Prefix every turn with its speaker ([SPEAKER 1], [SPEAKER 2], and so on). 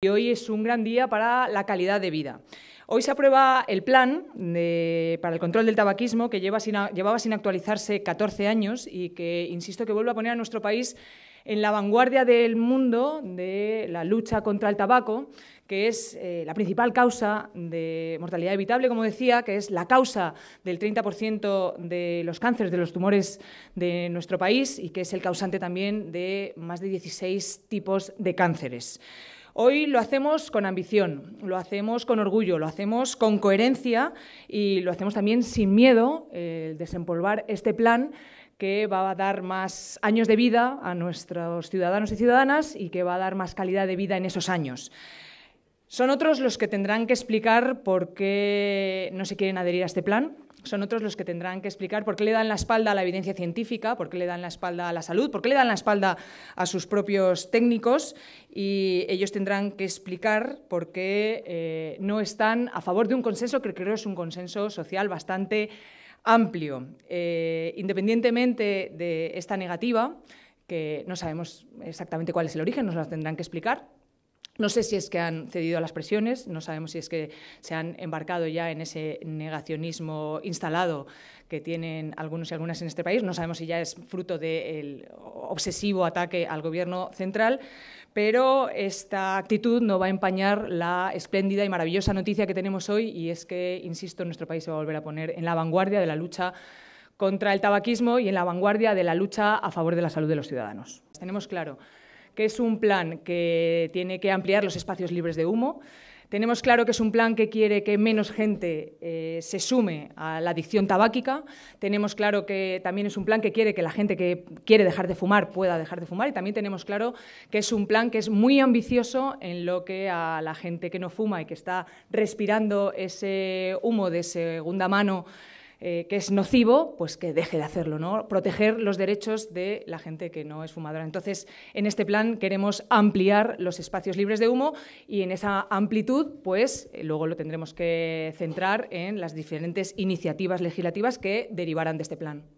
[SPEAKER 1] Y hoy es un gran día para la calidad de vida. Hoy se aprueba el plan para el control del tabaquismo que lleva llevaba sin actualizarse 14 años y que, insisto, que vuelve a poner a nuestro país en la vanguardia del mundo de la lucha contra el tabaco, que es eh, la principal causa de mortalidad evitable, como decía, que es la causa del 30% de los cánceres, de los tumores de nuestro país y que es el causante también de más de 16 tipos de cánceres. Hoy lo hacemos con ambición, lo hacemos con orgullo, lo hacemos con coherencia y lo hacemos también sin miedo, el desempolvar este plan que va a dar más años de vida a nuestros ciudadanos y ciudadanas y que va a dar más calidad de vida en esos años. Son otros los que tendrán que explicar por qué no se quieren adherir a este plan, son otros los que tendrán que explicar por qué le dan la espalda a la evidencia científica, por qué le dan la espalda a la salud, por qué le dan la espalda a sus propios técnicos y ellos tendrán que explicar por qué eh, no están a favor de un consenso que creo es un consenso social bastante amplio. Eh, independientemente de esta negativa, que no sabemos exactamente cuál es el origen, nos la tendrán que explicar, no sé si es que han cedido a las presiones, no sabemos si es que se han embarcado ya en ese negacionismo instalado que tienen algunos y algunas en este país. No sabemos si ya es fruto del obsesivo ataque al gobierno central, pero esta actitud no va a empañar la espléndida y maravillosa noticia que tenemos hoy y es que, insisto, nuestro país se va a volver a poner en la vanguardia de la lucha contra el tabaquismo y en la vanguardia de la lucha a favor de la salud de los ciudadanos. Tenemos claro que es un plan que tiene que ampliar los espacios libres de humo. Tenemos claro que es un plan que quiere que menos gente eh, se sume a la adicción tabáquica. Tenemos claro que también es un plan que quiere que la gente que quiere dejar de fumar pueda dejar de fumar. Y también tenemos claro que es un plan que es muy ambicioso en lo que a la gente que no fuma y que está respirando ese humo de segunda mano eh, que es nocivo, pues que deje de hacerlo, ¿no? Proteger los derechos de la gente que no es fumadora. Entonces, en este plan queremos ampliar los espacios libres de humo y en esa amplitud, pues eh, luego lo tendremos que centrar en las diferentes iniciativas legislativas que derivarán de este plan.